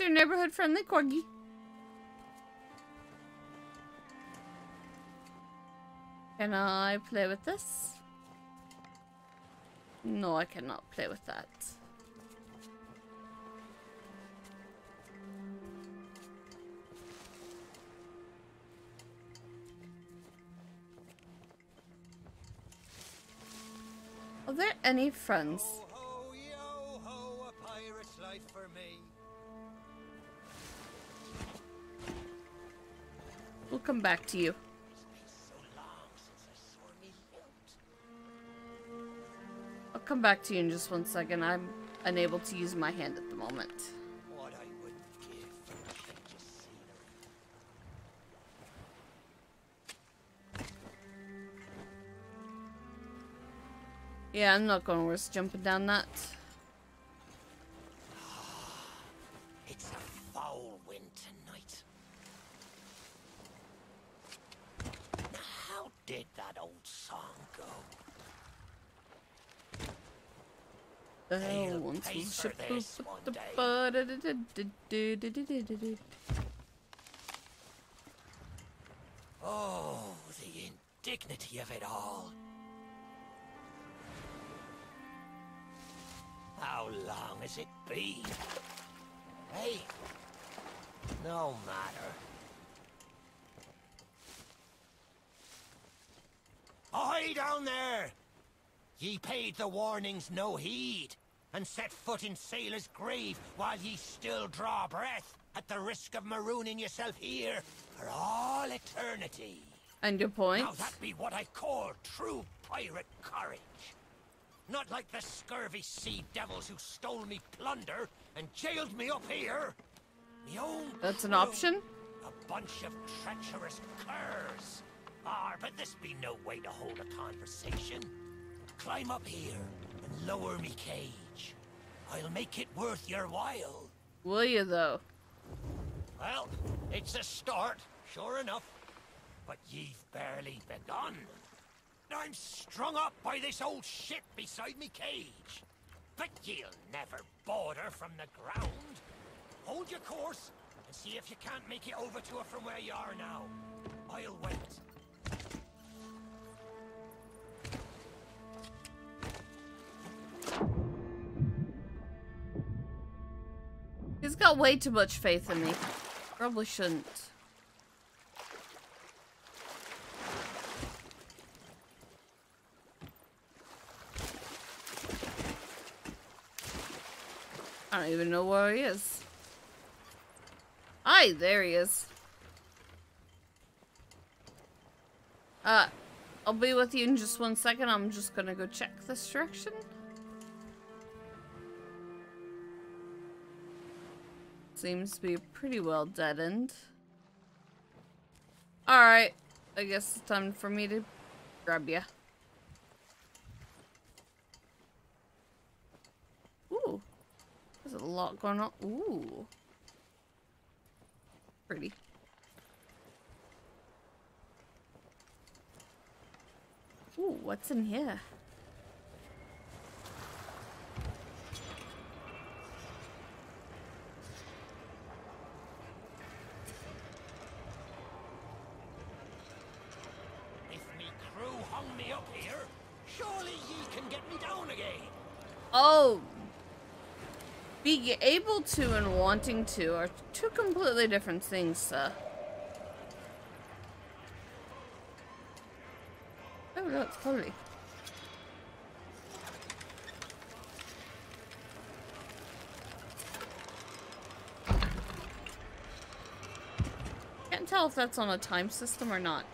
Your neighborhood friendly corgi. Can I play with this? No, I cannot play with that. Are there any friends? We'll come back to you. I'll come back to you in just one second. I'm unable to use my hand at the moment. Yeah, I'm not gonna risk jumping down that. Oh, the indignity of it all. How long has it been? Hey, no matter. Ahoy down there! Ye paid the warnings no heed, and set foot in sailor's grave while ye still draw breath, at the risk of marooning yourself here for all eternity. And your point? Now that be what I call true pirate courage. Not like the scurvy sea devils who stole me plunder and jailed me up here. Me own That's an option? A bunch of treacherous curs. Ah, but this be no way to hold a conversation. Climb up here and lower me cage. I'll make it worth your while. Will you though? Well, it's a start, sure enough. But ye've barely begun. I'm strung up by this old ship beside me cage. But ye'll never border from the ground. Hold your course and see if you can't make it over to her from where you are now. I'll wait. Got way too much faith in me. Probably shouldn't. I don't even know where he is. Hi, there he is. Uh, I'll be with you in just one second. I'm just gonna go check this direction. Seems to be pretty well deadened. Alright. I guess it's time for me to grab ya. Ooh. There's a lot going on. Ooh. Pretty. Ooh, what's in here? If me crew hung me up here, surely ye can get me down again. Oh. Being able to and wanting to are two completely different things, sir. Oh, that's totally. Can't tell if that's on a time system or not.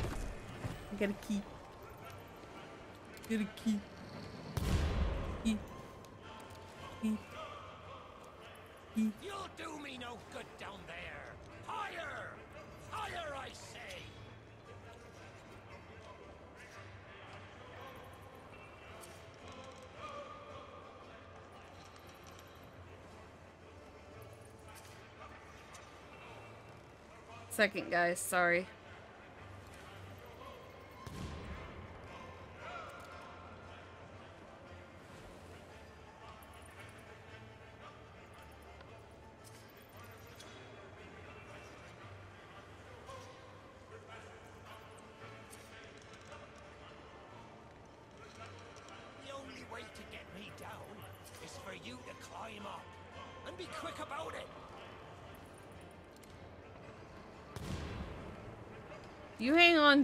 I get a key. Get a key. Key. Second, guys, sorry.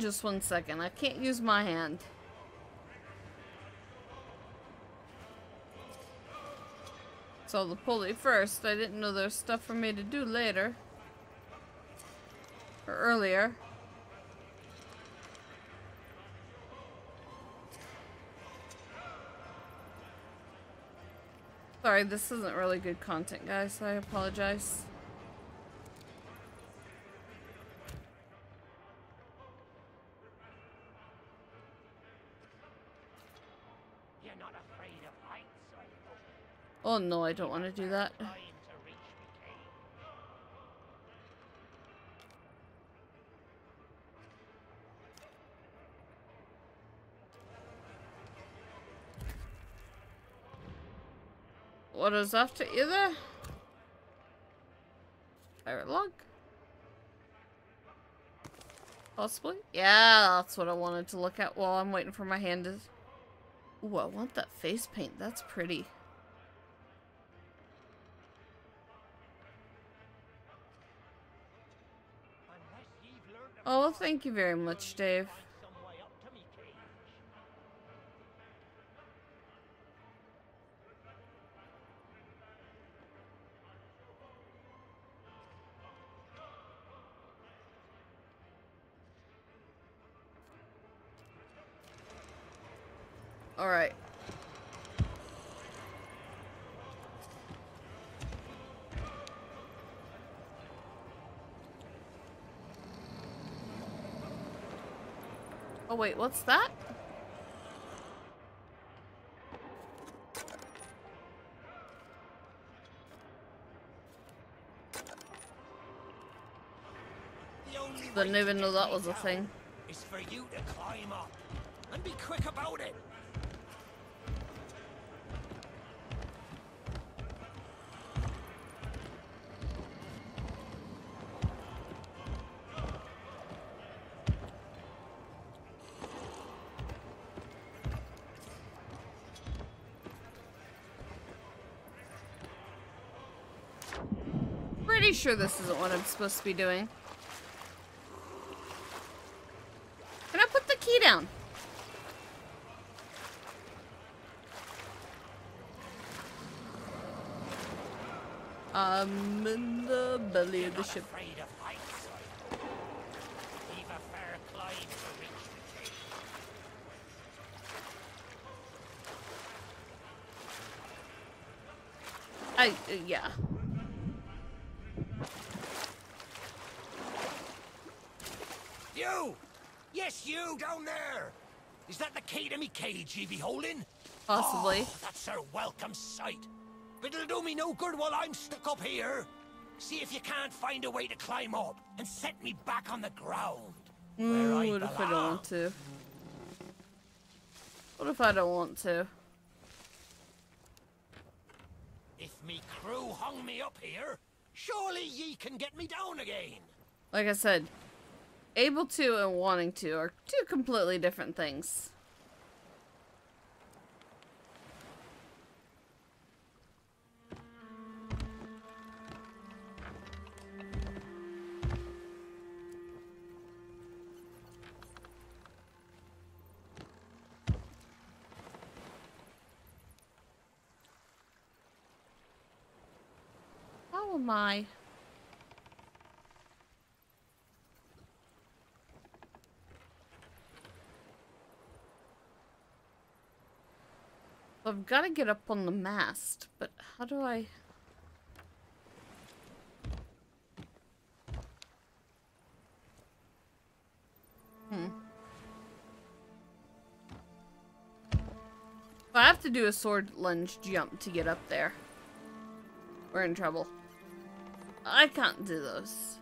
Just one second. I can't use my hand. So the pulley first. I didn't know there's stuff for me to do later. Or earlier. Sorry, this isn't really good content, guys. I apologize. You're not afraid of heights, I hope. Oh no, I don't want to do that. What is after either? Pirate log? Possibly? Yeah, that's what I wanted to look at while I'm waiting for my hand to... Ooh, I want that face paint. That's pretty. Thank you very much, Dave. Alright. Oh wait, what's that? Didn't even know that was a thing. Is for you to climb up. And be quick about it. Sure this isn't what I'm supposed to be doing. Can I put the key down? I'm in the belly of the ship. I uh, hope. Leave a fair climb to reach the cave. I, uh, yeah. You! Yes, you down there! Is that the key to me cage ye be holding? Possibly. Oh, that's a welcome sight. But it'll do me no good while I'm stuck up here. See if you can't find a way to climb up and set me back on the ground. where I Mm, what if I don't want to? What if I don't want to? If me crew hung me up here, surely ye can get me down again. Like I said, able to and wanting to are two completely different things. Am I've got to get up on the mast, but how do I... Hmm. If I have to do a sword lunge jump to get up there. We're in trouble. I can't do those.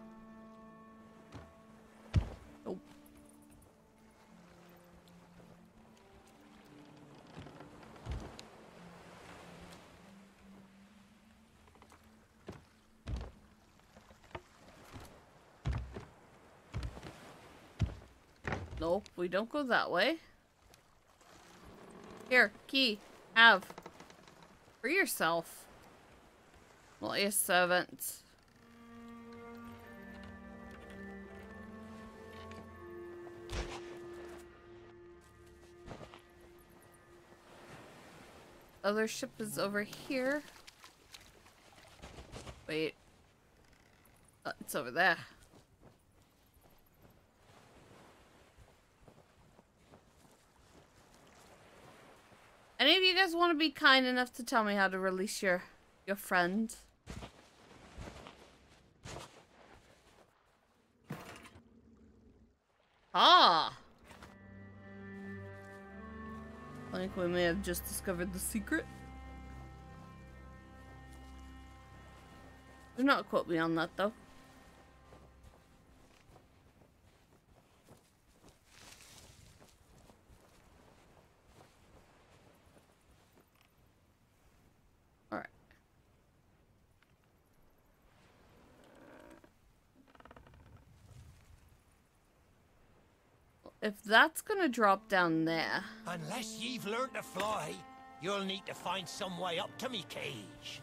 We don't go that way. Here, key. Have. For yourself. Well, your servant. Other ship is over here. Wait. Uh, it's over there. Any of you guys want to be kind enough to tell me how to release your your friend? Ah! I think we may have just discovered the secret. Do not quote me on that though. If that's gonna drop down there. Unless you've learned to fly, you'll need to find some way up to me cage.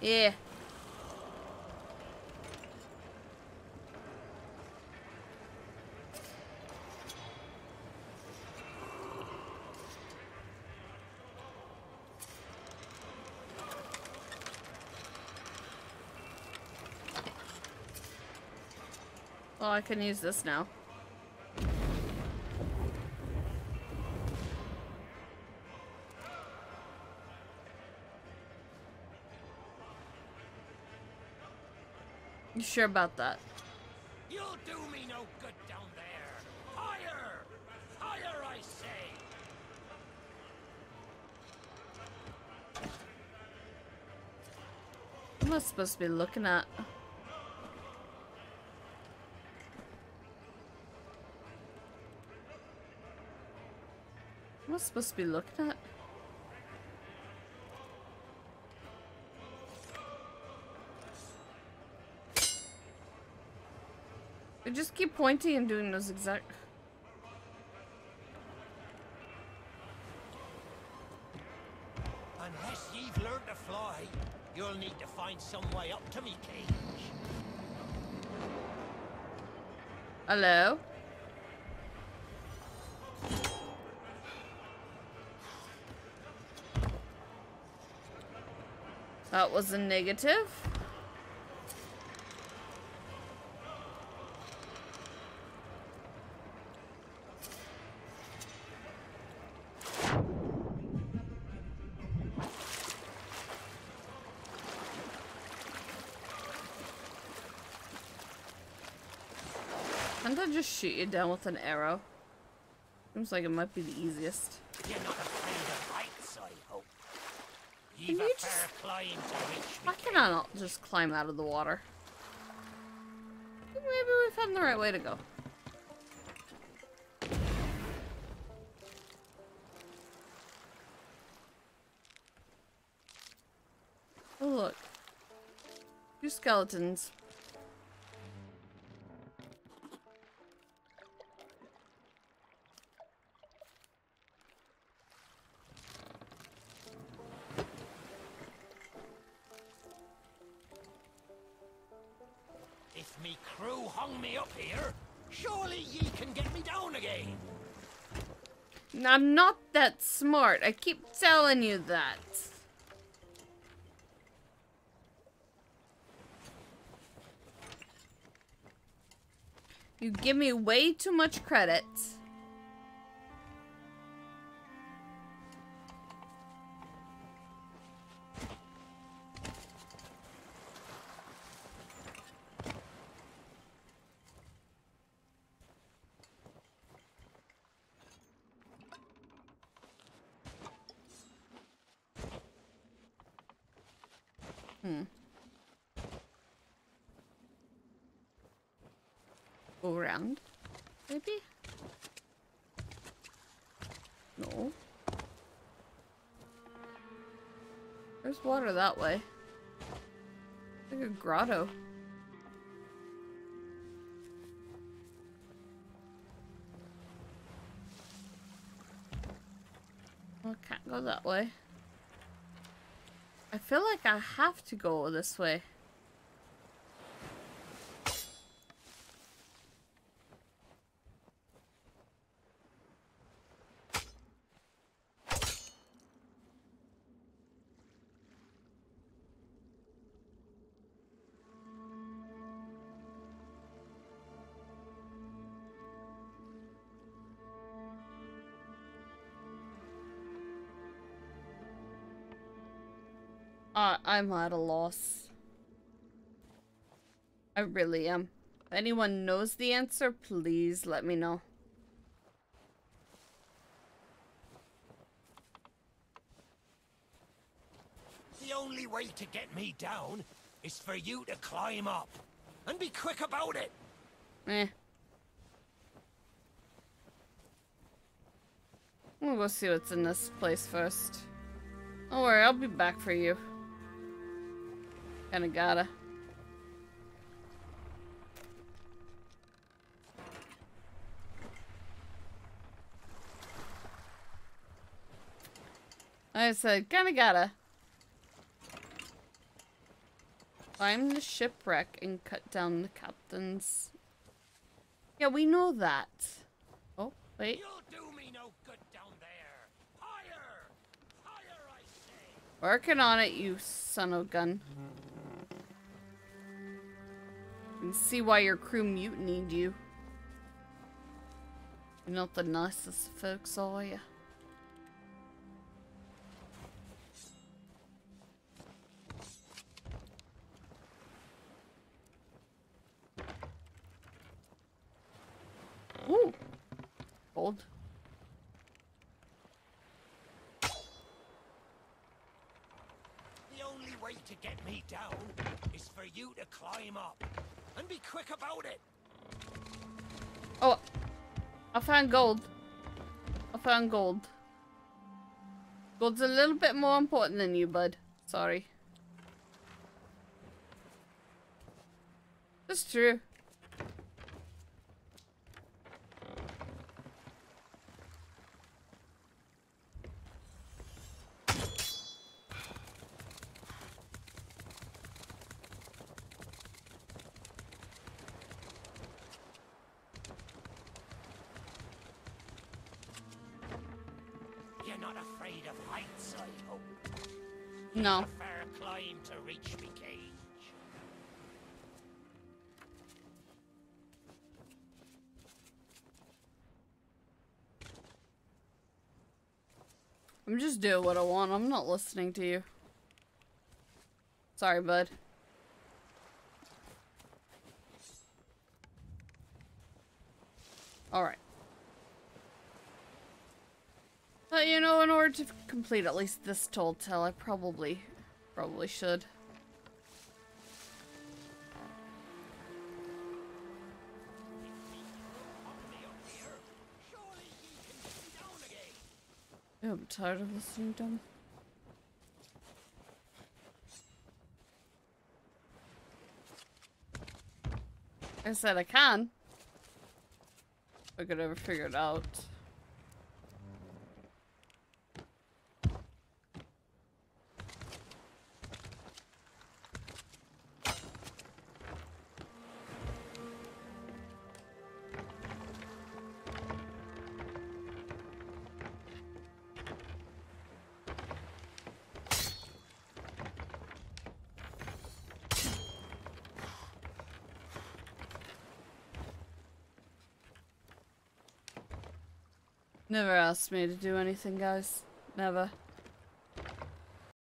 Yeah. Well, I can use this now. You sure about that? You'll do me no good down there. Higher! Higher, I say! What am I supposed to be looking at? Supposed to be looking at? I just keep pointing and doing those exact... Unless you've learned to fly, you'll need to find some way up to me cage. Hello? That was a negative. Can't I just shoot you down with an arrow? Seems like it might be the easiest. You're not afraid of heights, I hope. Can you just- climb Why can I not just climb out of the water? Maybe we found the right way to go. Oh look. Two skeletons. Crew hung me up here, surely ye can get me down again. I'm not that smart. I keep telling you that. You give me way too much credit. Hmm. Go around, maybe? No. There's water that way. Like a grotto. Well, can't go that way. Feel like I have to go this way. I'm at a loss. I really am. If anyone knows the answer, please let me know. The only way to get me down is for you to climb up. And be quick about it. Eh. We'll go see what's in this place first. Don't worry, I'll be back for you. Kinda gotta. I said, kinda gotta. Climb the shipwreck and cut down the captain's... Yeah, we know that. Oh, wait. You'll do me no good down there. Higher! Higher, I say! Working on it, you son of a gun. You see why your crew mutinied you. You're not the nicest folks, are you? Ooh. Gold. The only way to get me down is for you to climb up. And be quick about it. Oh, I found gold. I found gold. Gold's a little bit more important than you, bud. Sorry. That's true. You're not afraid of heights, I hope. No. Fair climb to reach me cage. I'm just doing what I want. I'm not listening to you. Sorry, bud. Alright. But you know, in order to complete at least this tall tale, I probably, probably should. I'm tired of listening to. I said I can. I could ever figure it out. Never asked me to do anything, guys. Never.